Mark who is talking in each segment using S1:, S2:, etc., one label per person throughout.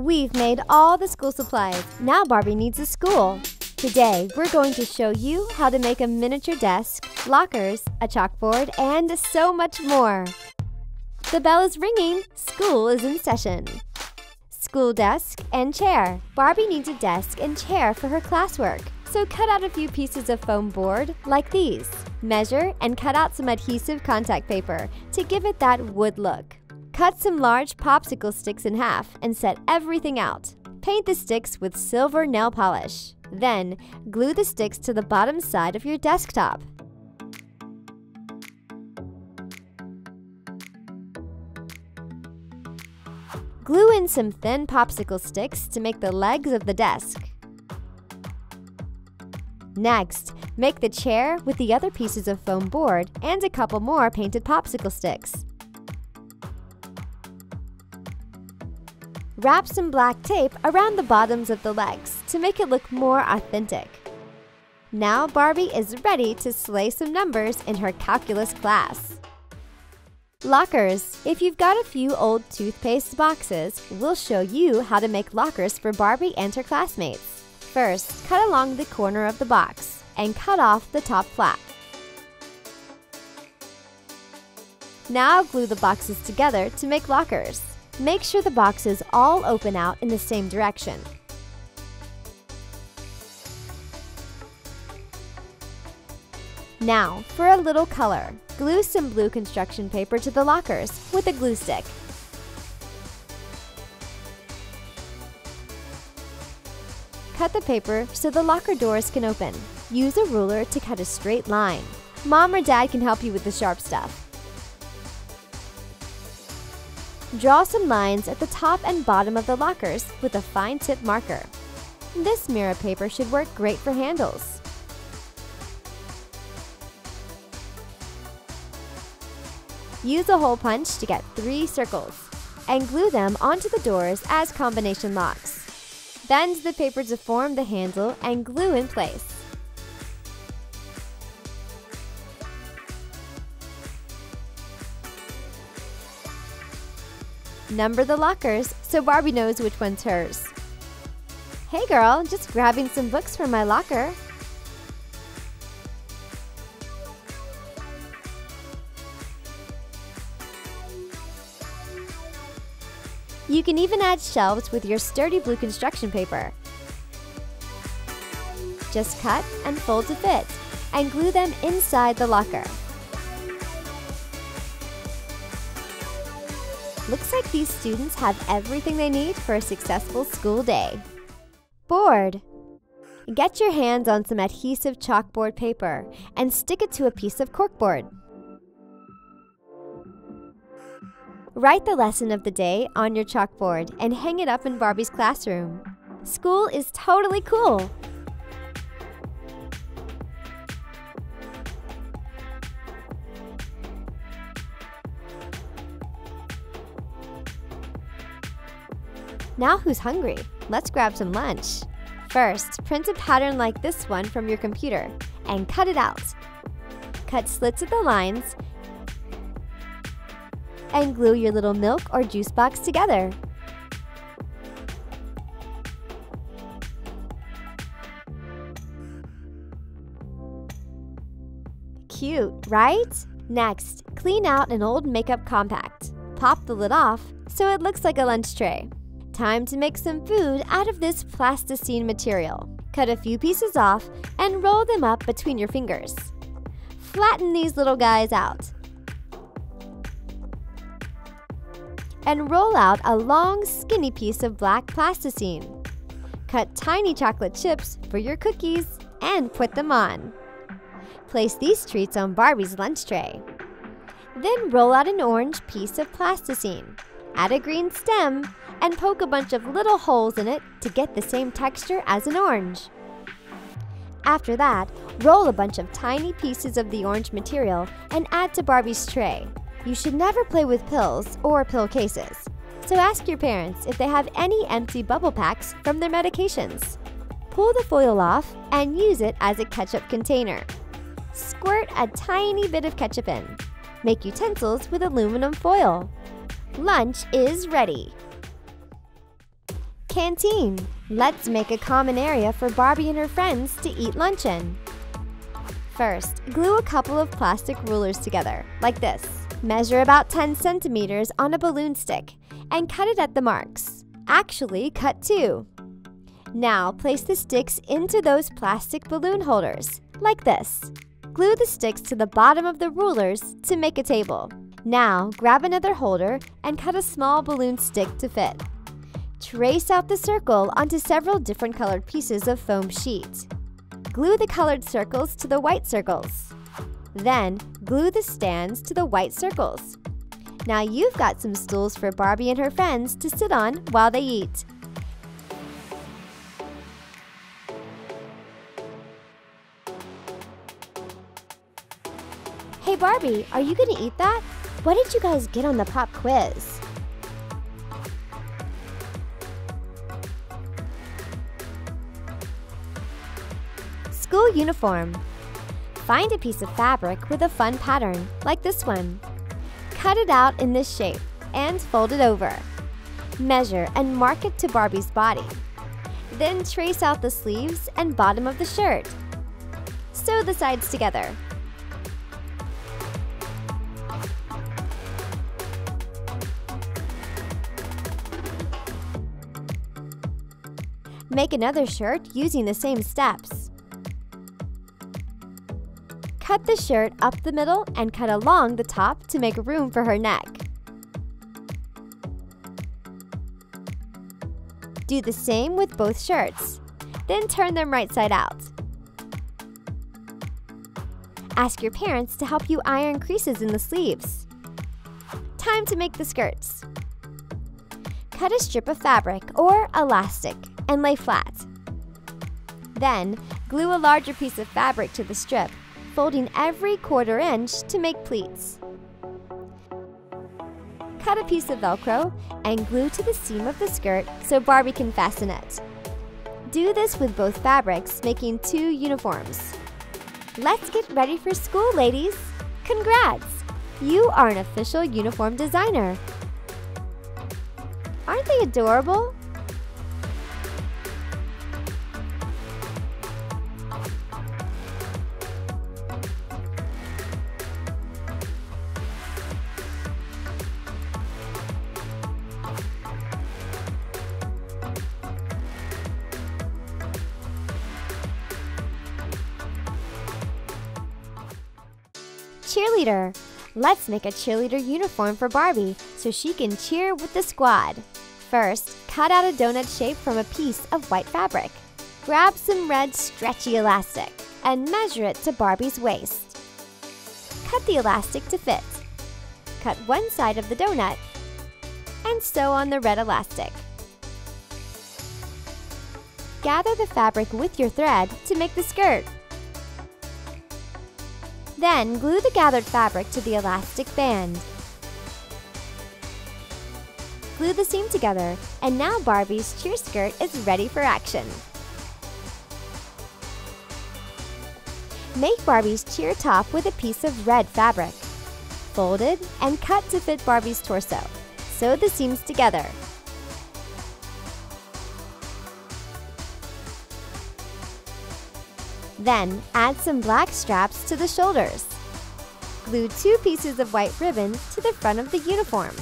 S1: We've made all the school supplies. Now Barbie needs a school. Today, we're going to show you how to make a miniature desk, lockers, a chalkboard, and so much more. The bell is ringing. School is in session. School desk and chair. Barbie needs a desk and chair for her classwork. So cut out a few pieces of foam board, like these. Measure and cut out some adhesive contact paper to give it that wood look. Cut some large popsicle sticks in half and set everything out. Paint the sticks with silver nail polish. Then, glue the sticks to the bottom side of your desktop. Glue in some thin popsicle sticks to make the legs of the desk. Next, make the chair with the other pieces of foam board and a couple more painted popsicle sticks. Wrap some black tape around the bottoms of the legs to make it look more authentic. Now Barbie is ready to slay some numbers in her calculus class. Lockers. If you've got a few old toothpaste boxes, we'll show you how to make lockers for Barbie and her classmates. First, cut along the corner of the box and cut off the top flap. Now glue the boxes together to make lockers. Make sure the boxes all open out in the same direction. Now, for a little color, glue some blue construction paper to the lockers with a glue stick. Cut the paper so the locker doors can open. Use a ruler to cut a straight line. Mom or dad can help you with the sharp stuff. Draw some lines at the top and bottom of the lockers with a fine tip marker. This mirror paper should work great for handles. Use a hole punch to get three circles and glue them onto the doors as combination locks. Bend the paper to form the handle and glue in place. Number the lockers so Barbie knows which one's hers. Hey girl, just grabbing some books from my locker. You can even add shelves with your sturdy blue construction paper. Just cut and fold to fit and glue them inside the locker. Looks like these students have everything they need for a successful school day. Board. Get your hands on some adhesive chalkboard paper and stick it to a piece of corkboard. Write the lesson of the day on your chalkboard and hang it up in Barbie's classroom. School is totally cool! Now who's hungry? Let's grab some lunch. First, print a pattern like this one from your computer and cut it out. Cut slits at the lines and glue your little milk or juice box together. Cute, right? Next, clean out an old makeup compact. Pop the lid off so it looks like a lunch tray. Time to make some food out of this plasticine material. Cut a few pieces off and roll them up between your fingers. Flatten these little guys out. And roll out a long, skinny piece of black plasticine. Cut tiny chocolate chips for your cookies and put them on. Place these treats on Barbie's lunch tray. Then roll out an orange piece of plasticine. Add a green stem and poke a bunch of little holes in it to get the same texture as an orange. After that, roll a bunch of tiny pieces of the orange material and add to Barbie's tray. You should never play with pills or pill cases, so ask your parents if they have any empty bubble packs from their medications. Pull the foil off and use it as a ketchup container. Squirt a tiny bit of ketchup in. Make utensils with aluminum foil. Lunch is ready! Canteen. Let's make a common area for Barbie and her friends to eat lunch in. First, glue a couple of plastic rulers together, like this. Measure about 10 centimeters on a balloon stick and cut it at the marks. Actually, cut two. Now, place the sticks into those plastic balloon holders, like this. Glue the sticks to the bottom of the rulers to make a table. Now, grab another holder and cut a small balloon stick to fit. Trace out the circle onto several different colored pieces of foam sheet. Glue the colored circles to the white circles. Then, glue the stands to the white circles. Now you've got some stools for Barbie and her friends to sit on while they eat. Hey Barbie, are you gonna eat that? What did you guys get on the pop quiz? School uniform. Find a piece of fabric with a fun pattern, like this one. Cut it out in this shape and fold it over. Measure and mark it to Barbie's body. Then trace out the sleeves and bottom of the shirt. Sew the sides together. Make another shirt using the same steps. Cut the shirt up the middle and cut along the top to make room for her neck. Do the same with both shirts. Then turn them right side out. Ask your parents to help you iron creases in the sleeves. Time to make the skirts. Cut a strip of fabric or elastic and lay flat. Then, glue a larger piece of fabric to the strip, folding every quarter inch to make pleats. Cut a piece of Velcro and glue to the seam of the skirt so Barbie can fasten it. Do this with both fabrics, making two uniforms. Let's get ready for school, ladies! Congrats! You are an official uniform designer. Aren't they adorable? Cheerleader. Let's make a cheerleader uniform for Barbie so she can cheer with the squad. First, cut out a donut shape from a piece of white fabric. Grab some red stretchy elastic and measure it to Barbie's waist. Cut the elastic to fit. Cut one side of the donut and sew on the red elastic. Gather the fabric with your thread to make the skirt. Then glue the gathered fabric to the elastic band. Glue the seam together, and now Barbie's cheer skirt is ready for action. Make Barbie's cheer top with a piece of red fabric. Folded and cut to fit Barbie's torso. Sew the seams together. Then, add some black straps to the shoulders. Glue two pieces of white ribbon to the front of the uniform.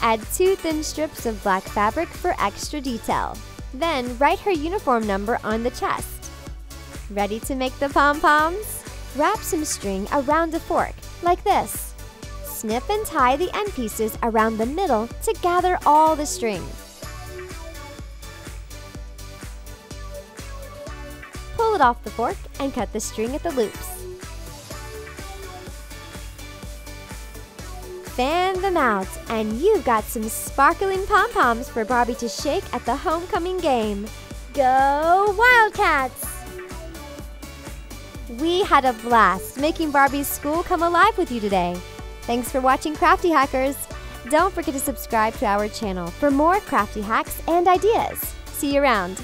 S1: Add two thin strips of black fabric for extra detail. Then write her uniform number on the chest. Ready to make the pom-poms? Wrap some string around a fork, like this. Snip and tie the end pieces around the middle to gather all the string. Pull it off the fork and cut the string at the loops. Fan them out, and you've got some sparkling pom-poms for Barbie to shake at the homecoming game. Go Wildcats! We had a blast making Barbie's school come alive with you today. Thanks for watching Crafty Hackers. Don't forget to subscribe to our channel for more crafty hacks and ideas. See you around.